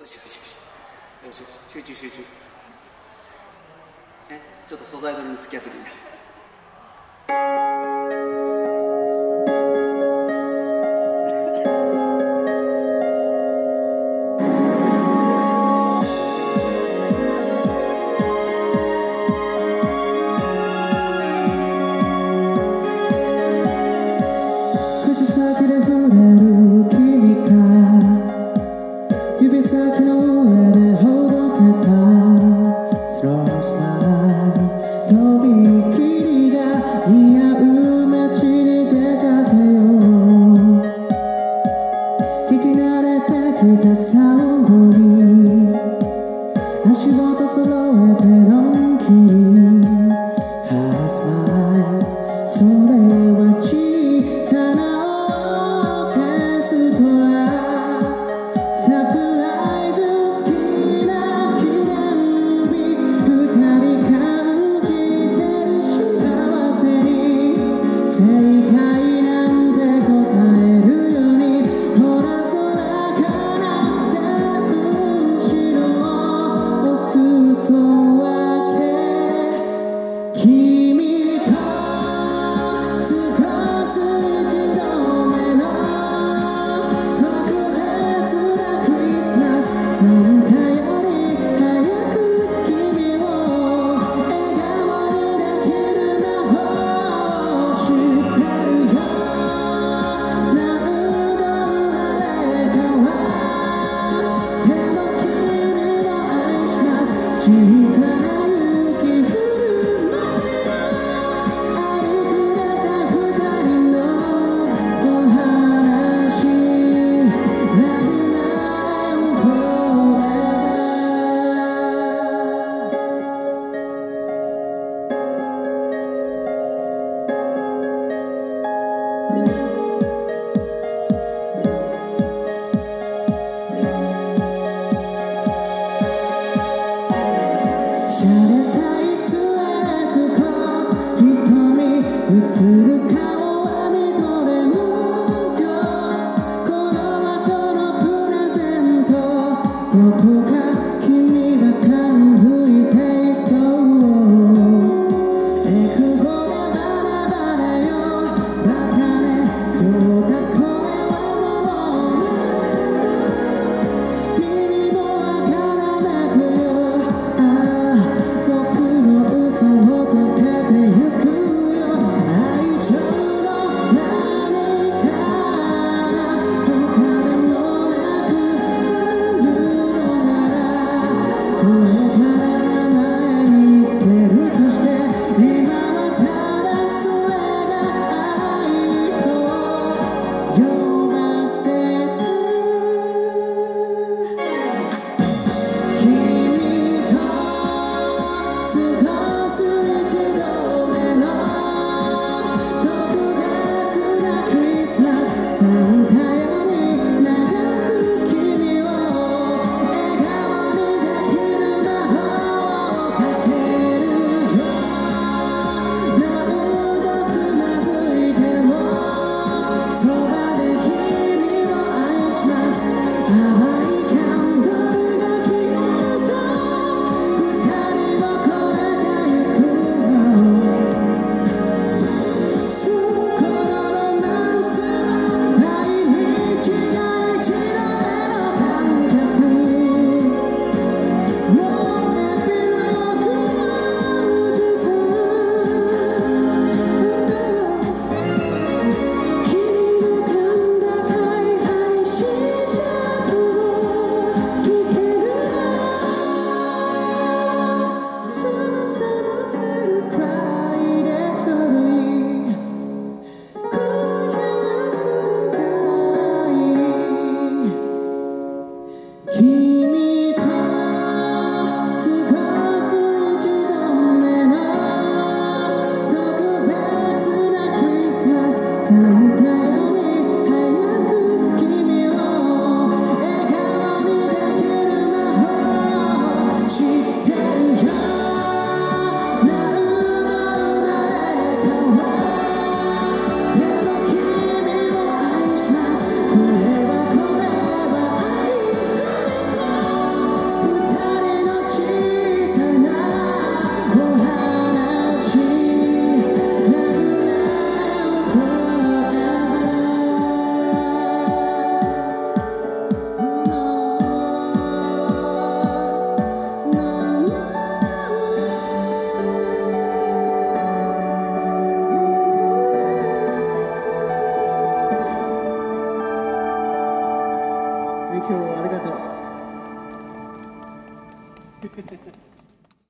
よしよしよし。よし集中集中。ねちょっと素材取りに付き合ってくるな